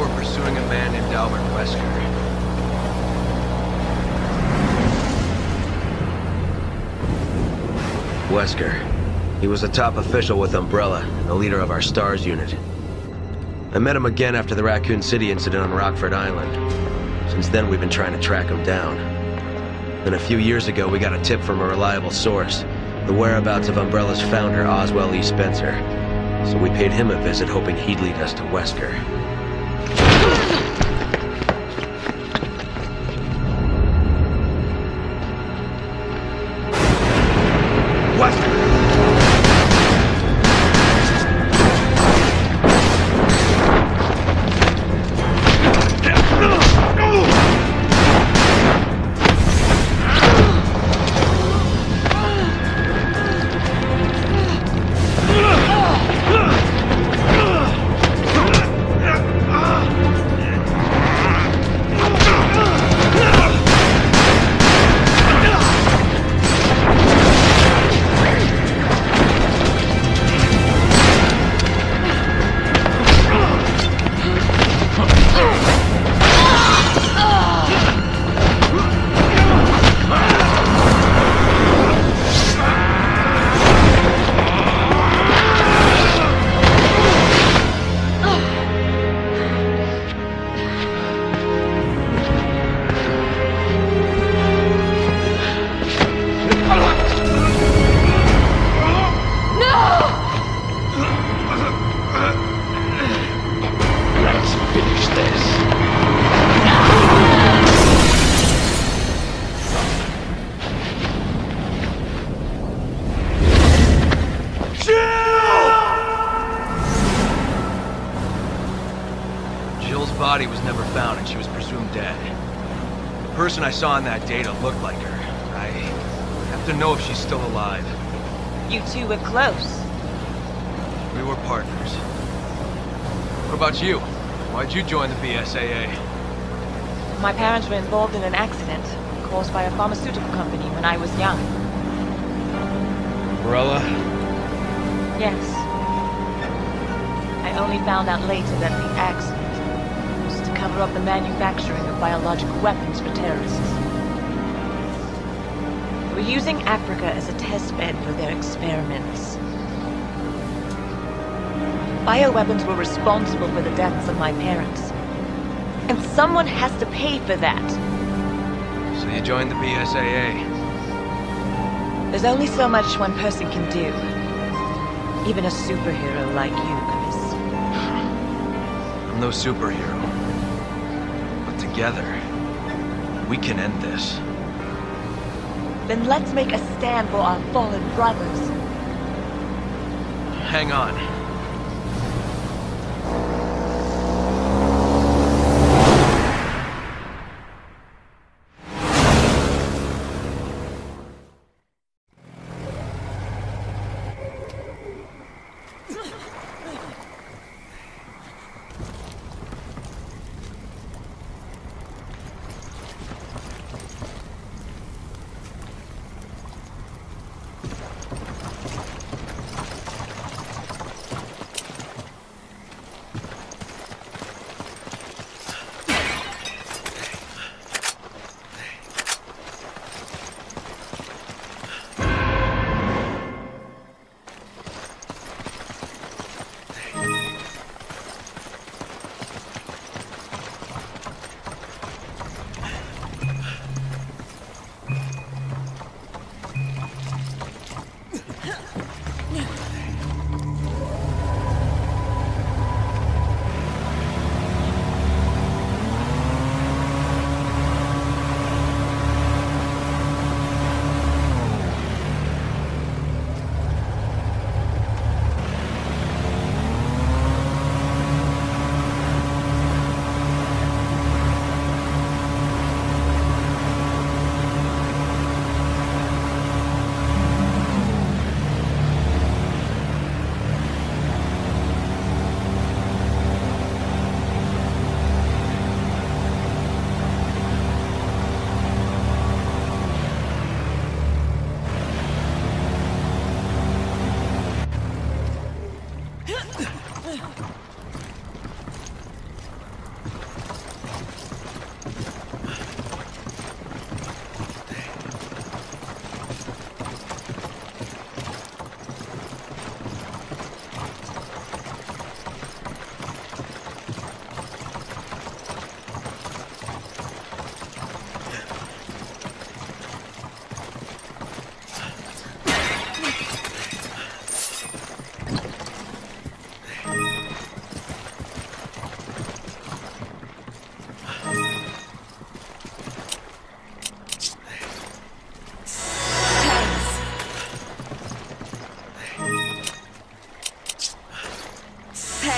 were pursuing a man named Albert Wesker. Wesker. He was a top official with Umbrella, the leader of our STARS unit. I met him again after the Raccoon City incident on Rockford Island. Since then, we've been trying to track him down. Then a few years ago, we got a tip from a reliable source. The whereabouts of Umbrella's founder, Oswell E. Spencer. So we paid him a visit, hoping he'd lead us to Wesker. My parents were involved in an accident caused by a pharmaceutical company when I was young. Umbrella? Yes. I only found out later that the accident was to cover up the manufacturing of biological weapons for terrorists. They were using Africa as a test bed for their experiments. Bioweapons were responsible for the deaths of my parents. And someone has to pay for that. So you joined the BSAA. There's only so much one person can do. Even a superhero like you, Chris. I'm no superhero. But together, we can end this. Then let's make a stand for our fallen brothers. Hang on.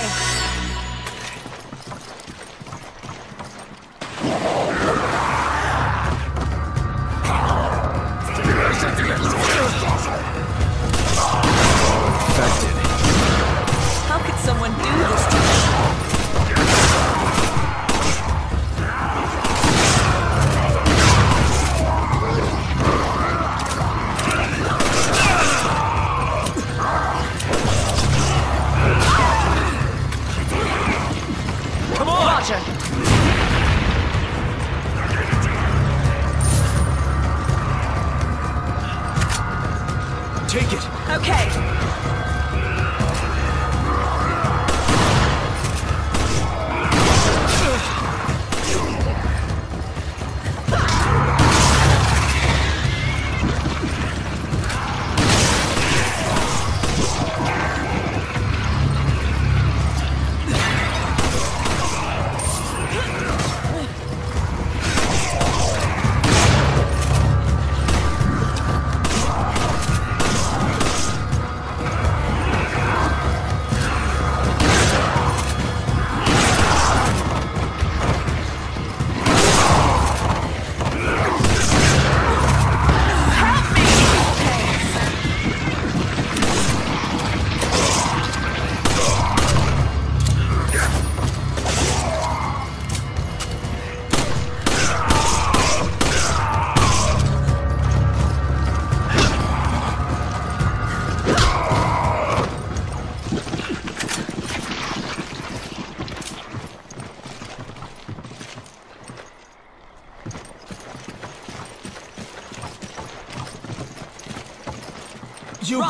Bye.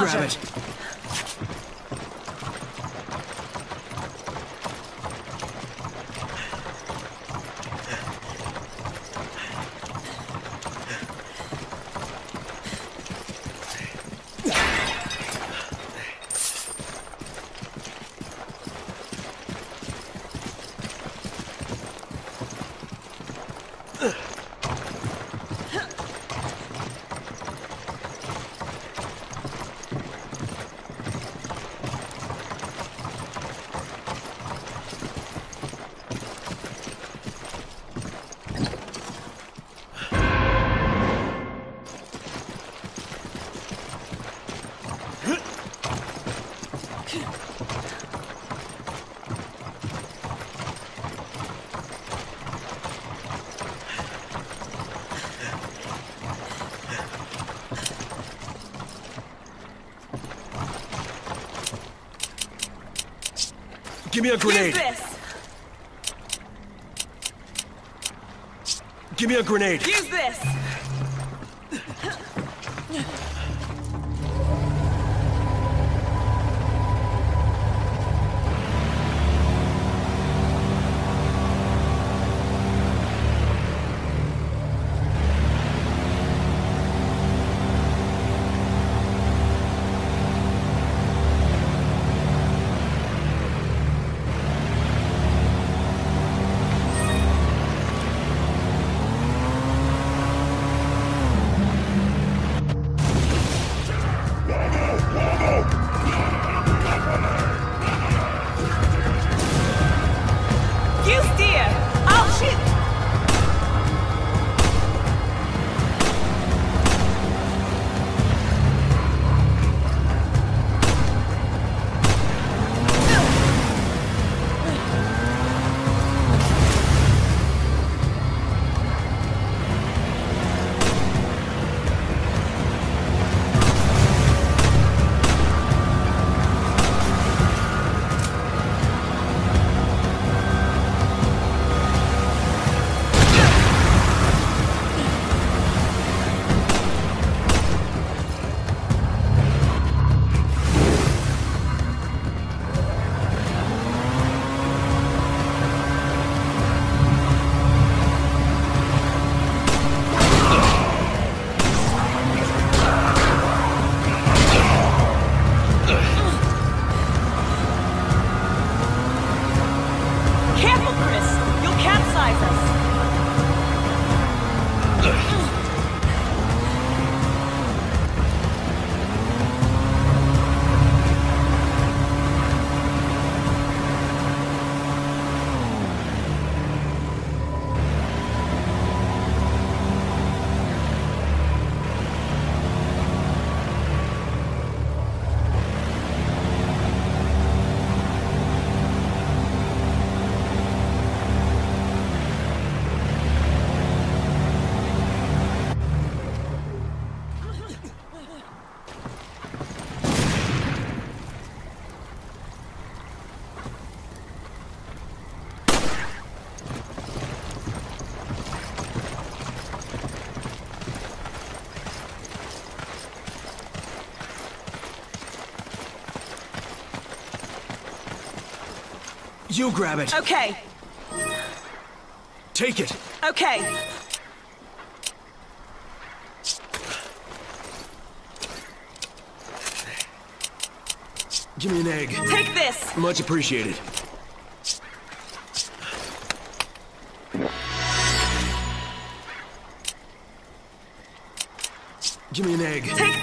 Roger. grab it! Give me a grenade! Give me a grenade! Use this. You grab it. Okay, Take it. okay. Give me an egg. Take this. Much appreciated. Give me an egg. Take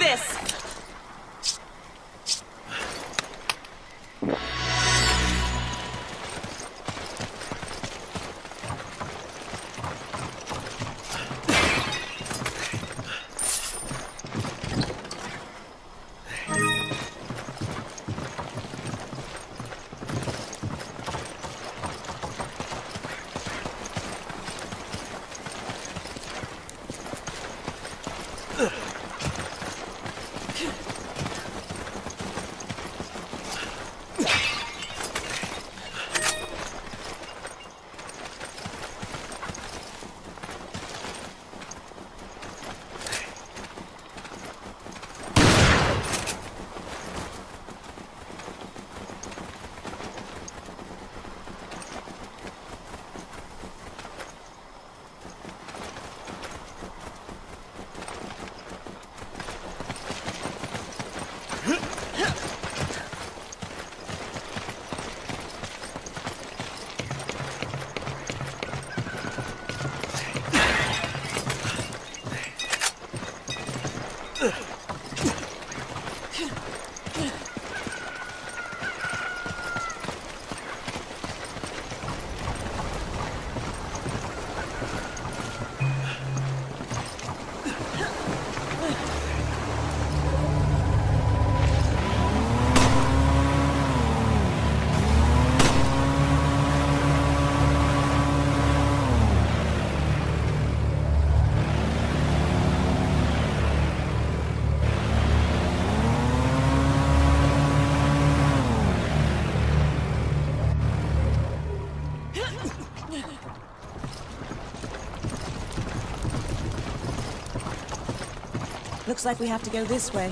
Looks like we have to go this way.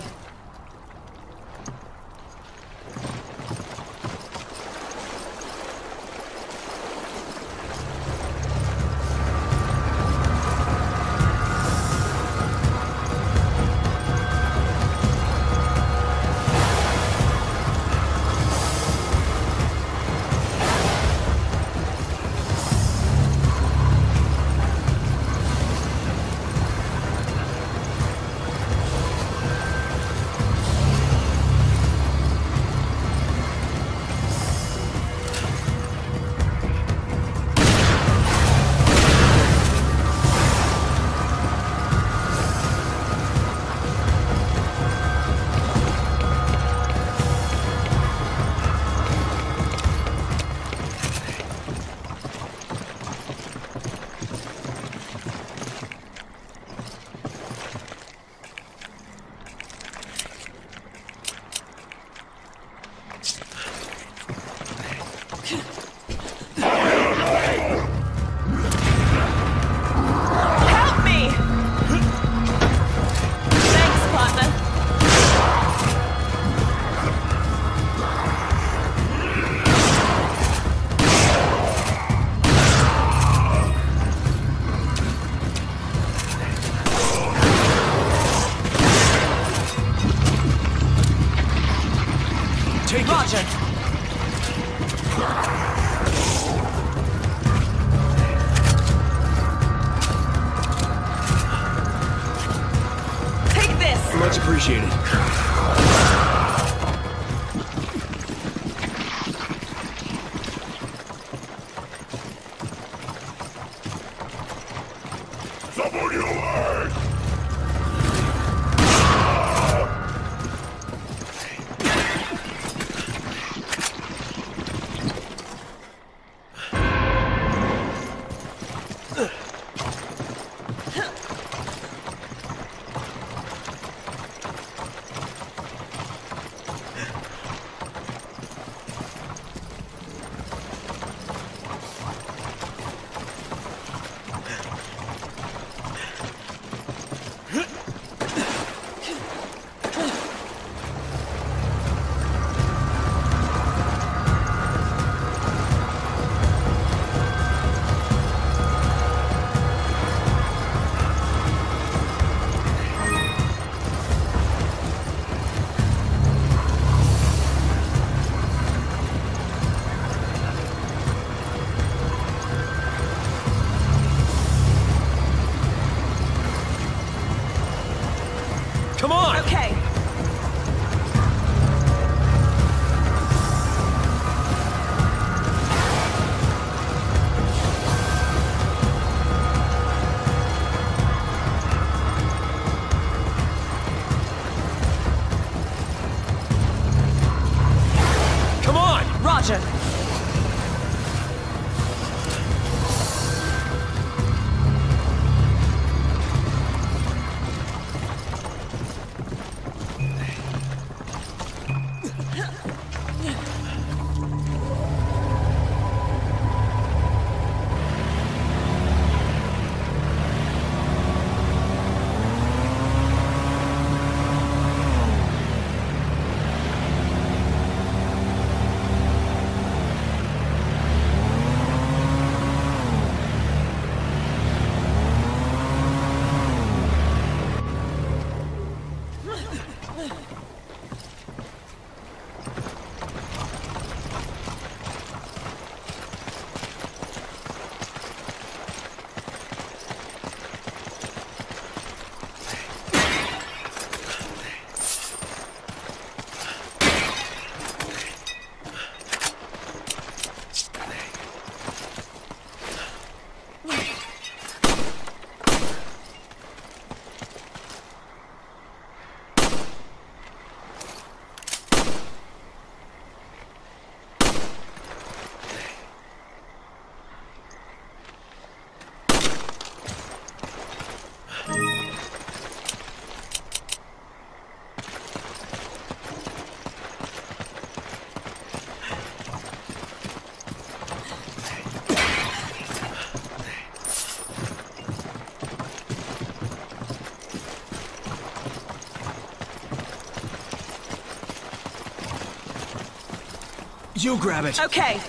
You grab it. Okay.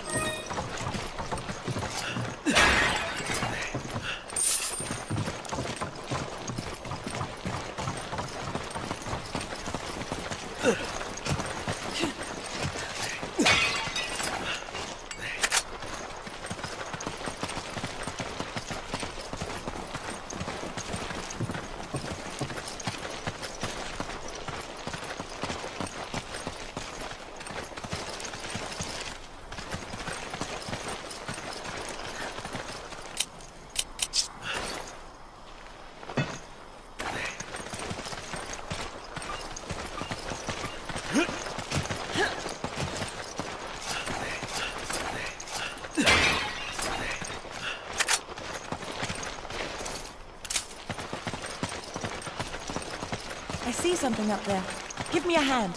Something up there. Give me a hand.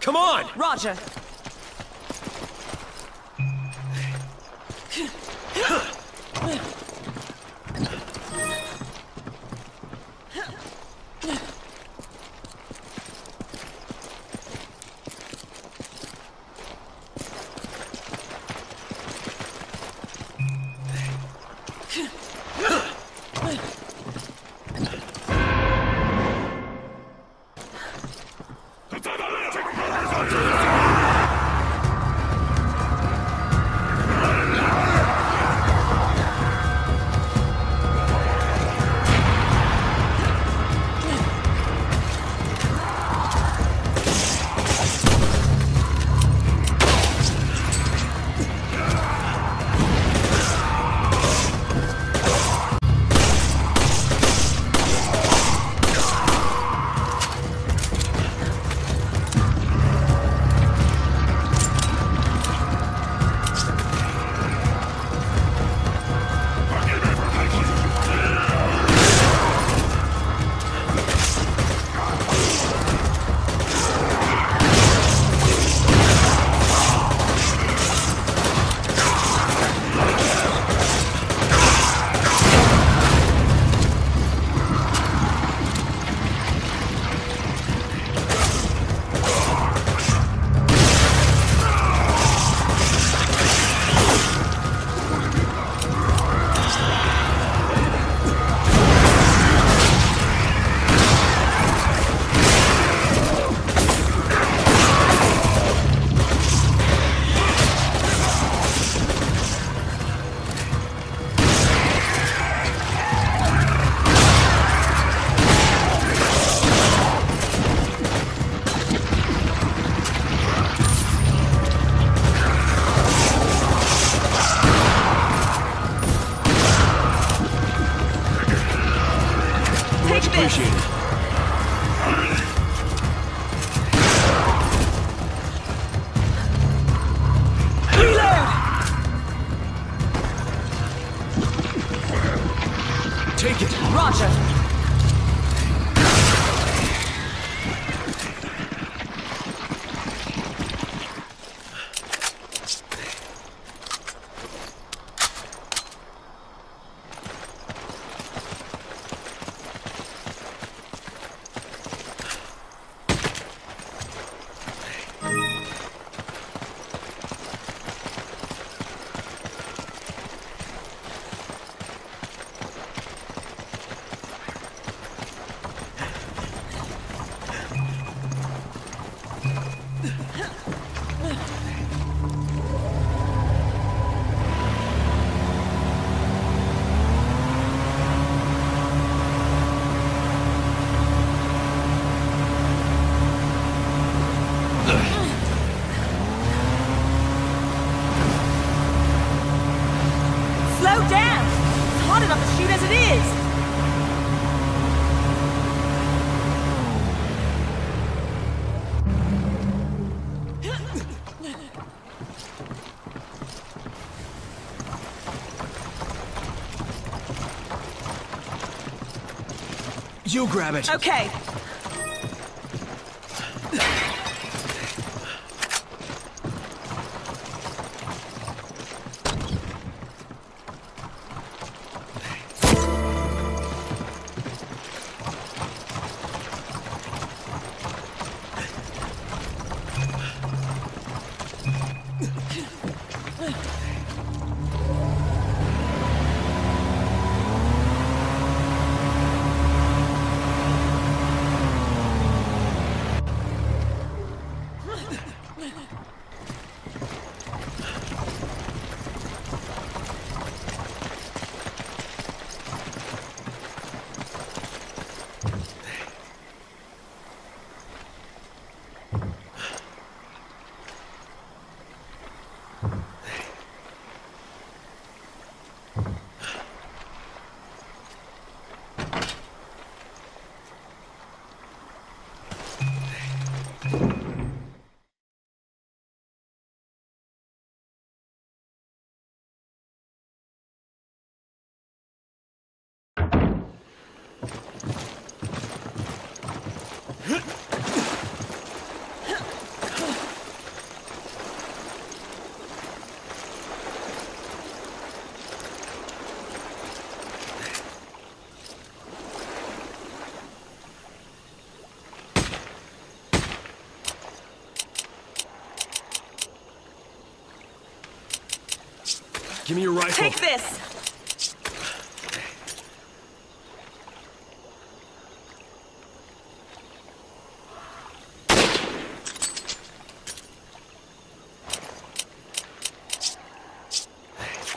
Come on! Roger. You grab it. Okay. Give me your rifle. Take this!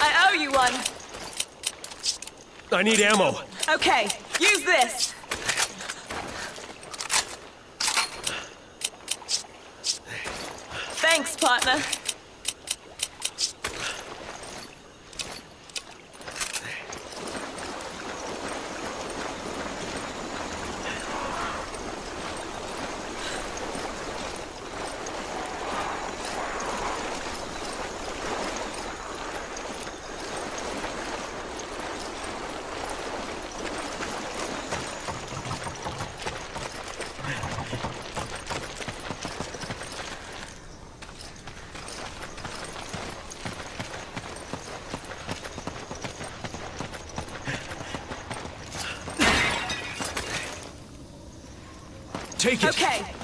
I owe you one. I need ammo. Okay, use this. Thanks, partner. Take it. Okay.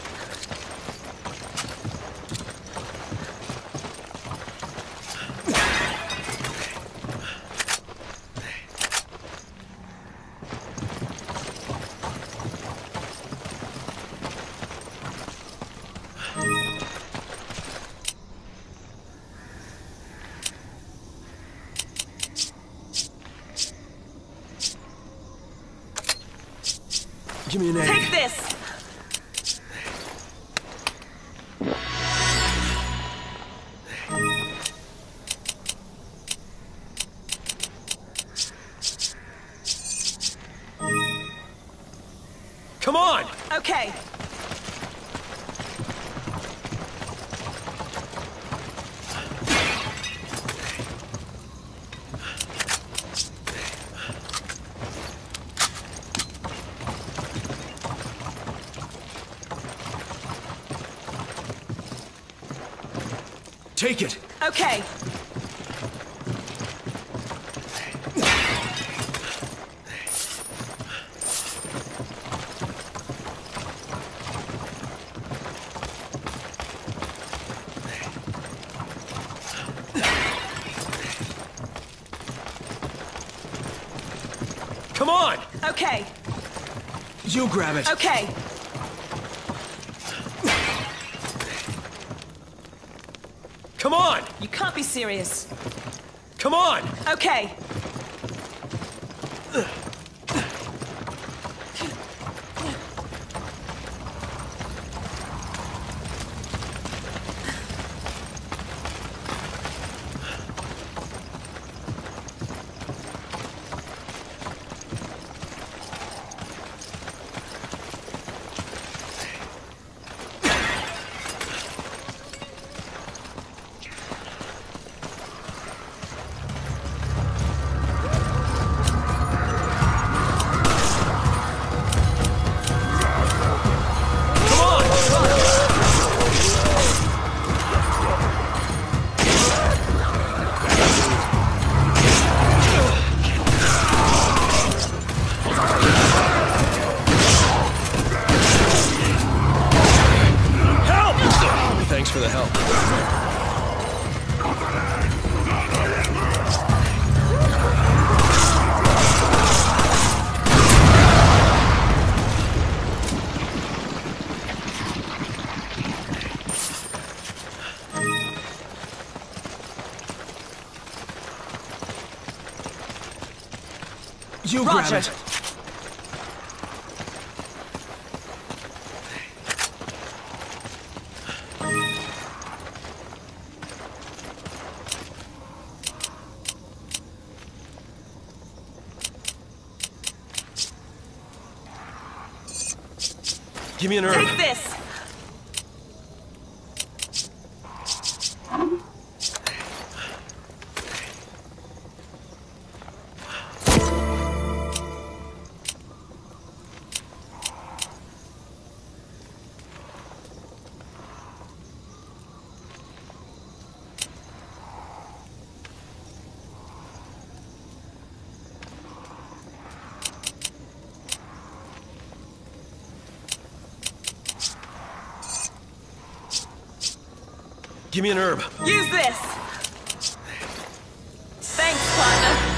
Take it! Okay. Come on! Okay. You grab it! Okay. Come on! You can't be serious. Come on! Okay. Roger. it! Give me an herb. Take this. Give me an herb. Use this. Thanks, partner.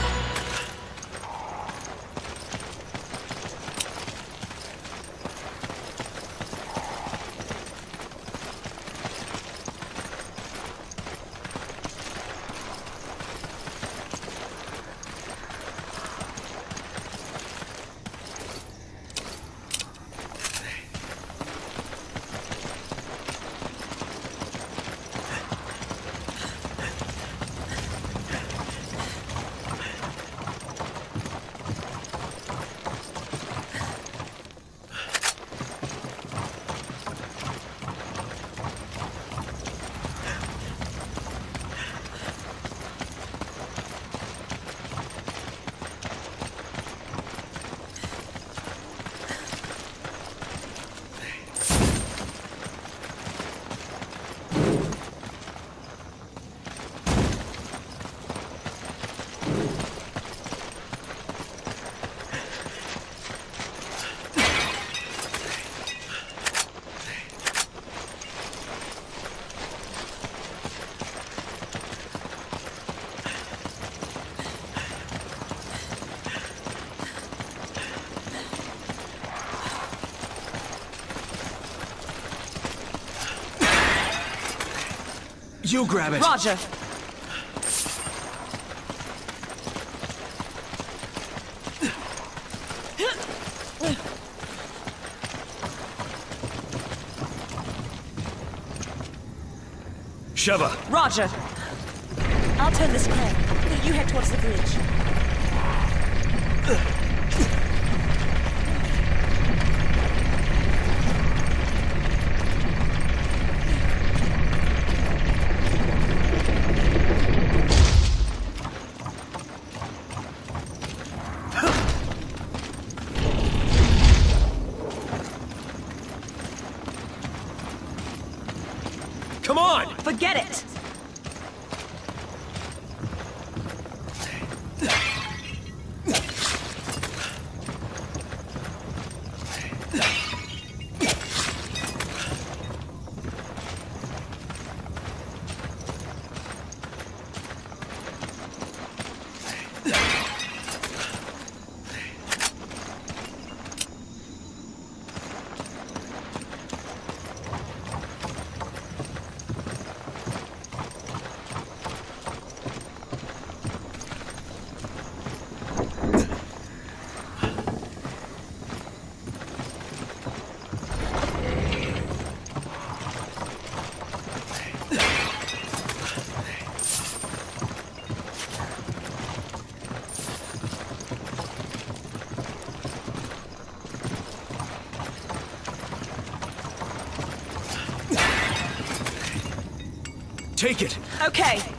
You grab it! Roger. Sheva! Roger. I'll turn this crank. You head towards the bridge. Come on! Forget it. Take it. Okay.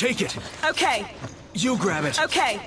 Take it. Okay. You grab it. Okay.